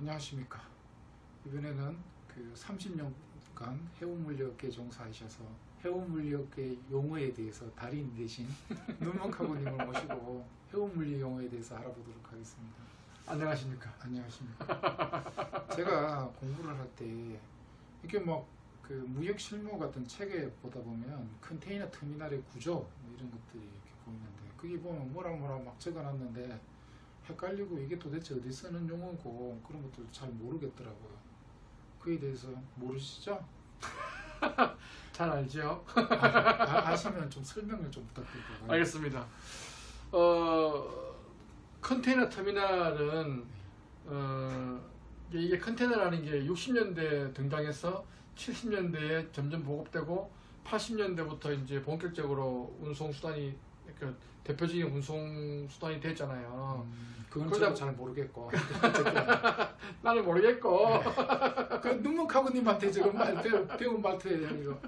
안녕하십니까. 이번에는 그 30년간 해운물리업계 종사하셔서 해운물리업계 용어에 대해서 달인 대신 눈먼카고님을 모시고 해운물리 용어에 대해서 알아보도록 하겠습니다. 안녕하십니까. 안녕하십니까. 제가 공부를 할 때 이게 뭐그 무역 실무 같은 책에 보다 보면 컨테이너 터미널의 구조 뭐 이런 것들이 이렇게 보이는데 거기 보면 뭐라 뭐라 막 적어놨는데 헷갈리고 이게 도대체 어디 쓰는 용어고 그런 것들 잘 모르겠더라고요. 그에 대해서 모르시죠? 잘 알죠? 아, 시면 좀 설명을 좀 부탁드릴게요. 알겠습니다. 어, 컨테이너 터미널은, 어, 이게 컨테이너라는 게 60년대 등장해서 70년대에 점점 보급되고 80년대부터 이제 본격적으로 운송 수단이 그 대표적인 운송 수단이 됐잖아요. 음, 그건 그러다 잘 모르겠고 나는 모르겠고. 그 눈먼카고님한테 지금 말 배우, 배운 말투예요 이거.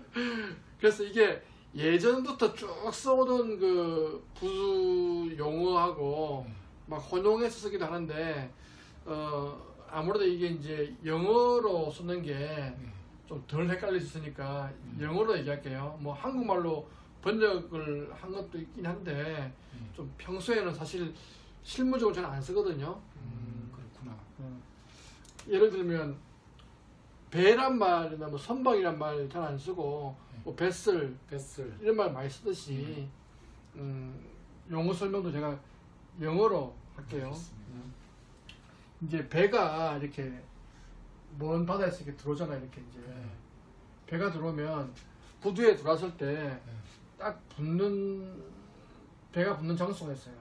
그래서 이게 예전부터 쭉 써오던 그 부수 용어하고 막 혼용해서 쓰기도 하는데 어 아무래도 이게 이제 영어로 쓰는 게 좀덜 헷갈릴 수 있으니까 영어로 얘기할게요. 뭐 한국말로 번역을 한 것도 있긴 한데 좀 평소에는 사실 실무적으로 저는 안 쓰거든요. 음, 그렇구나. 어, 예를 들면 배란 말이나 뭐 선박이란 말 잘 안 쓰고 뭐 뱃슬 뱃슬. 이런 말 많이 쓰듯이 음, 용어 설명도 제가 영어로 할게요. 음. 이제 배가 이렇게 먼 바다에서 이렇게 들어오잖아요. 이렇게 이제 네. 배가 들어오면 구두에 들어왔을 때 네. 딱 붙는 배가 붙는 장소가 있어요.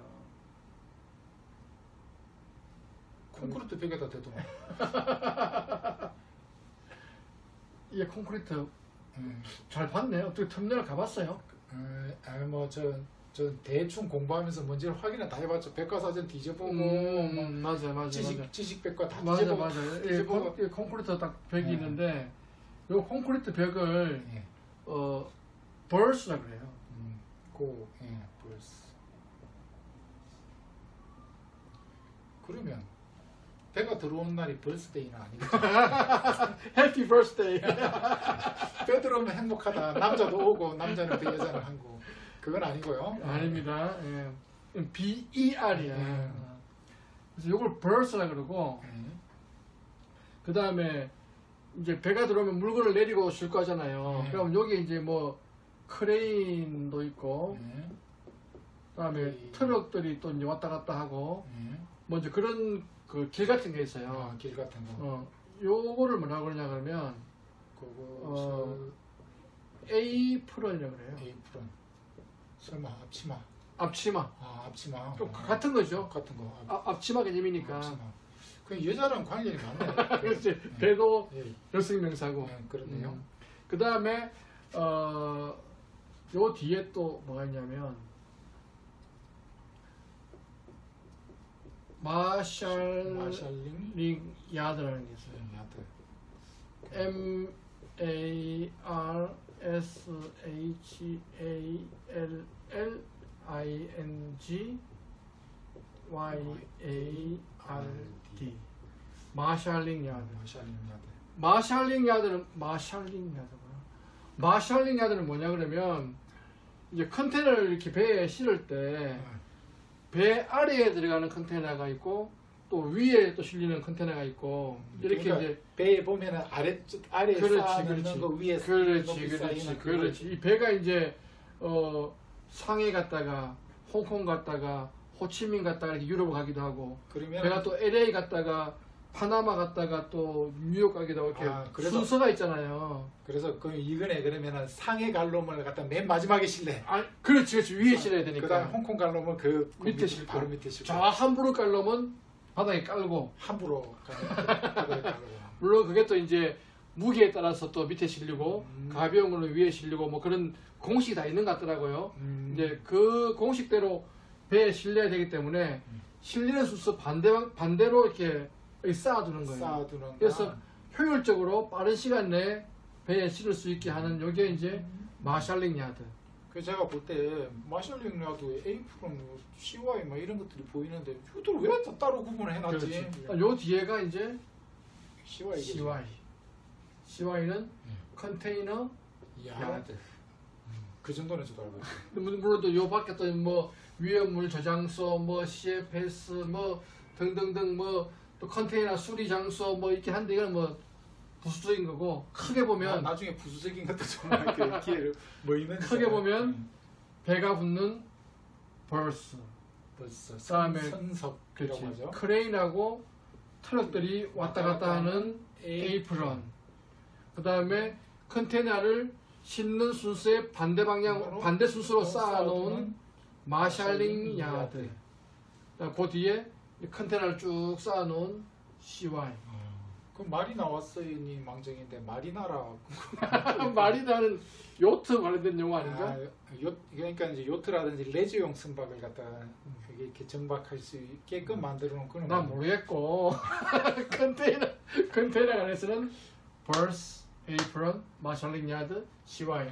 콘크리트 벽에다 대더만. 이게 콘크리트 음. 잘 봤네. 어떻게 터미널 가봤어요? 에, 아니 뭐저 저 대충 공부하면서 뭔지를 확인을 다 해봤죠. 백과사전 뒤져보고 음, 뭐 맞아 맞아 지식 맞아. 지식 백과 다 맞아 뒤져보고 맞아. 예, 뒤져보고. 콘, 예, 콘크리트 딱 벽이 네. 있는데 요 콘크리트 벽을 예. 어 berth라 그래요. 음. 고 예. berth. 그러면 배가 들어오는 날이 berth day는 아니겠죠? Happy birthday. 배 들어오면 행복하다. 남자도 오고 남자는 배 여자는 항구 그건 아니고요. 아닙니다. 예. B E R이야. 예. 그래서 요걸 berth라 그러고 예. 그 다음에 이제 배가 들어오면 물건을 내리고 실 거잖아요. 네. 그럼 여기 이제 뭐 크레인도 있고 예. 그다음에 크레인. 트럭들이 또 이제 왔다 갔다 하고 예. 뭐 이제 그런 그 길 같은 게 있어요. 아, 길 같은 거. 어, 요거를 뭐라 그러냐 그러면 그거 어, apron이라고 그래요. apron. 설마 앞치마. 앞치마. 아 앞치마. 좀 아, 같은 거죠. 같은 거. 앞, 아, 앞치마 개념이니까. 앞치마. 그 여자랑 관련이 많네. 그렇지. 배도 예. 여성 명사고. 예, 그렇네요. 그 다음에 어, 요 뒤에 또 뭐가 있냐면 마샬링 야드라는 게 있어요. 야드. M A R S H A L L I N G Y A R D 마샬링 야드. 마샬링 야드. 마샬링 야드는 마샬링 야드구나. 마샬링 야드는 뭐냐 그러면 이제 컨테이너를 이렇게 배에 실을 때 배 아래에 들어가는 컨테이너가 있고 또 위에 또 실리는 컨테이너가 있고 이렇게 그러니까 이제 배에 보면은 아래 아래 그렇지, 그렇지. 거 위에 그렇지, 그렇지, 그렇지. 이 배가 이제 어 상해 갔다가 홍콩 갔다가 호치민 갔다가 이렇게 유럽 가기도 하고 그러면 배가 또 LA 갔다가 파나마 갔다가 또 뉴욕 가기도 하고 이렇게 아, 그래서- 순서가 있잖아요. 그래서 그 이근에 그러면은 상해 갈 놈을 갖다 맨 마지막에 실래. 아, 그렇지, 그렇지. 위에 실어야 되니까. 그다음 홍콩 갈 놈은 그, 그 밑에 실고. 바로 밑에 실고. 자, 함부로 깔려면 바닥에 깔고. 함부로 가는 거. 물론 그게 또 이제 무게에 따라서 또 밑에 실리고, 음. 가벼운 거는 위에 실리고, 뭐 그런 공식이 다 있는 것 같더라고요. 음. 이제 그 공식대로 배에 실려야 되기 때문에 음. 실리는 순서 반대, 반대로 이렇게 쌓아두는 거예요. 쌓아두는 거. 그래서 효율적으로 빠른 시간 내에 배에 실을 수 있게 하는 요게 이제 marshalling yard. 그 제가 볼 때 marshalling yard도 apron, CY 뭐 이런 것들이 보이는데 이것들 왜 다 따로 구분을 해놨지? 그렇지. 요 뒤에가 이제 CY CY. CY는 컨테이너 야드. 야드. 그 정도는 저도 알고 있어요. 물- 물론 또요 밖에 또뭐 위험물 저장소, 뭐 CFS, 뭐 등등등 뭐 또 컨테이너 수리 장소 뭐 이렇게 한데 이건 뭐 부수적인 거고 크게 보면 나, 나중에 부수적인 것도 좀 이렇게 기회를 뭐 있는 크게 보면 배가 붙는 berth, berth 그다음에 선석이라고. 하죠. 크레인하고 트럭들이 왔다 갔다 하는 apron. 그 다음에 컨테이너를 싣는 순서의 반대 방향, 반대 순서로 쌓아놓은 marshalling yard. 그 뒤에 이 컨테이너를 쭉 쌓아놓은 CY. 그 말이 나왔어요니 망정인데 마리나라 마리나는 요트 관련된 용어 아닌가? 아, 요, 그러니까 이제 요트라든지 레저용 선박을 갖다가 그게 이렇게 정박할 수 있게끔 만들어 놓은 그런 난 모르겠고 컨테이너 컨테이너 안에서는 벌스, 에이프런, 마샬링 야드, CY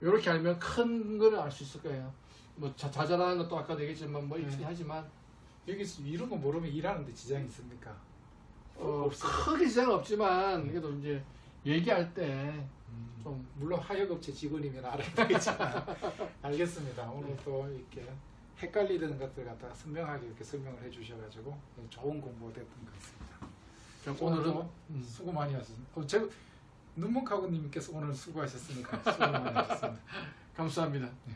이렇게 알면 큰 거를 알 수 있을 거예요. 뭐 자, 자잘한 것도 아까도 얘기했지만 뭐 있긴 네. 하지만 여기서 이런 거 모르면 일하는데 지장이 있습니까? 어, 없어요. 크게 지장은 없지만 그래도 이제 얘기할 때좀좀 물론 하역업체 직원이면 알아야 되겠지만 알겠습니다. 오늘 또 이렇게 헷갈리는 것들 갖다가 선명하게 이렇게 설명을 해주셔가지고 좋은 공부가 됐던 것 같습니다. 오늘은 음, 수고 많이 하셨습니다. 어, 제가 눈먼카고님께서 오늘 수고하셨으니까 수고 많이 하셨습니다. 감사합니다. 네.